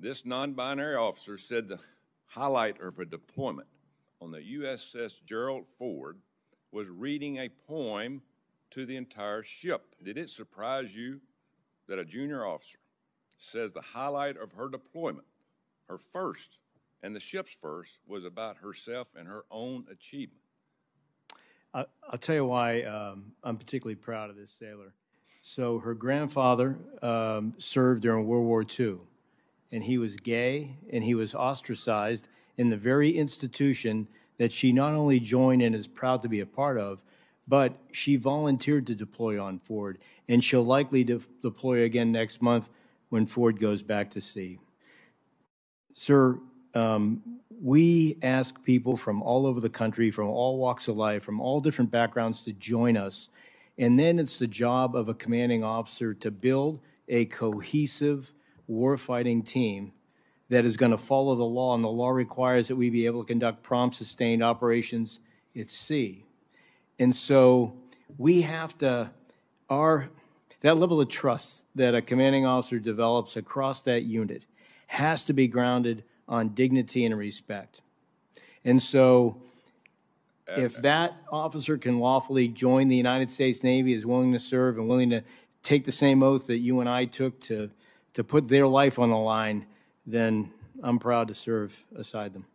This non-binary officer said the highlight of her deployment on the USS Gerald Ford was reading a poem to the entire ship. Did it surprise you that a junior officer says the highlight of her deployment, her first and the ship's first, was about herself and her own achievement? I- I'll tell you why um, I'm particularly proud of this sailor. So her grandfather um, served during World War II, and he was gay and he was ostracized in the very institution that she not only joined and is proud to be a part of, but she volunteered to deploy on Ford, and she'll likely de- deploy again next month when Ford goes back to sea. Sir, um, we ask people from all over the country, from all walks of life, from all different backgrounds to join us. And then it's the job of a commanding officer to build a cohesive warfighting team that is going to follow the law. And the law requires that we be able to conduct prompt, sustained operations at sea. And so we have to, our, that level of trust that a commanding officer develops across that unit has to be grounded on dignity and respect. And so, if uh, uh, that officer can lawfully join the United States Navy, is willing to serve and willing to take the same oath that you and I took to, to put their life on the line, then I'm proud to serve aside them.